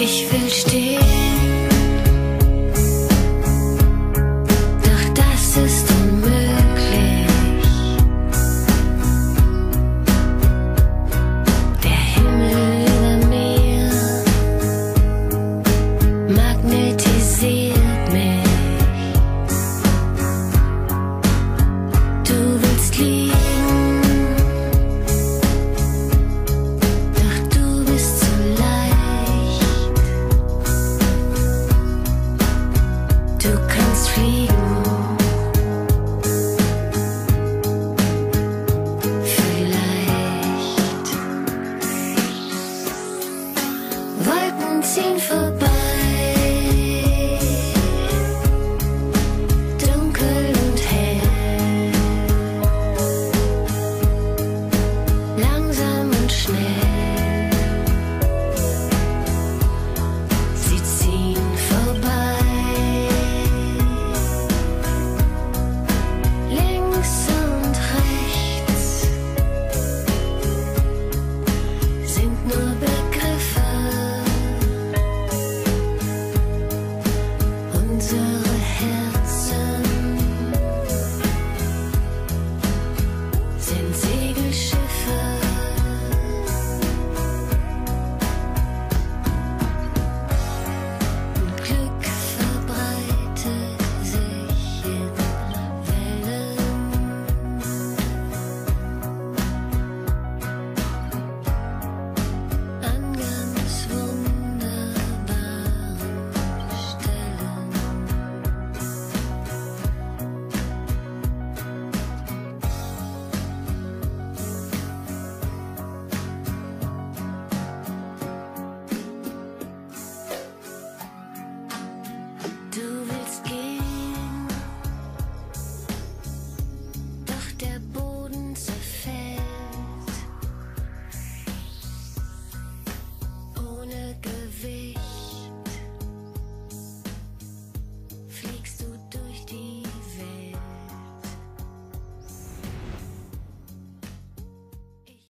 Ich will stehen. waiting for.